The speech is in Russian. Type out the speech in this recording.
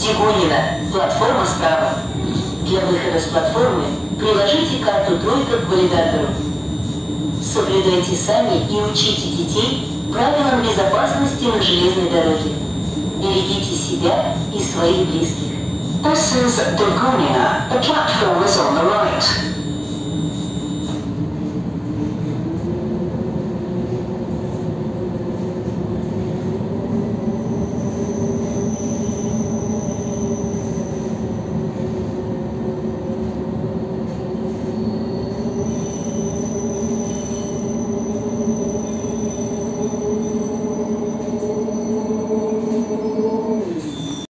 Дегонина, платформа справа. Для выхода с платформы приложите карту тройка к валидатору. Соблюдайте сами и учите детей правилам безопасности на железной дороге. Берегите себя и своих близких. This is Degonia. The platform is on the right.